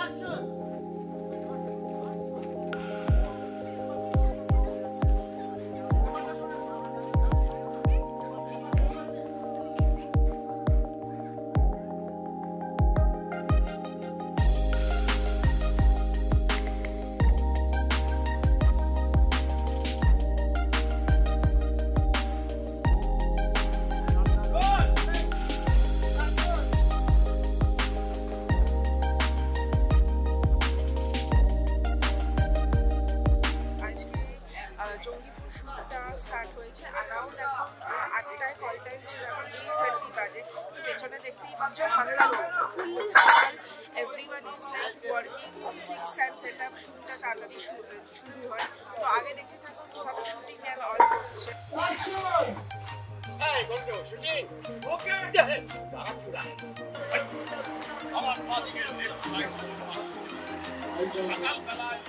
那这 জঙ্গিপুর শুটটা স্টার্ট হয়েছে অ্যারাউন্ড এখন আটটায় কল টাইম ছিল এখন এইট থার্টি বাজে। তো পেছনে দেখতেই পাচ্ছ hustle fully hustle everyone is like working fix and set up শুটটা তাড়াতাড়ি শুরু শুরু হয়। তো আগে দেখতে থাকুন কীভাবে শুটিং অ্যান্ড অল হচ্ছে। এই বন্ধু শুটিং ওকে আমার পা দিকে সকালবেলায়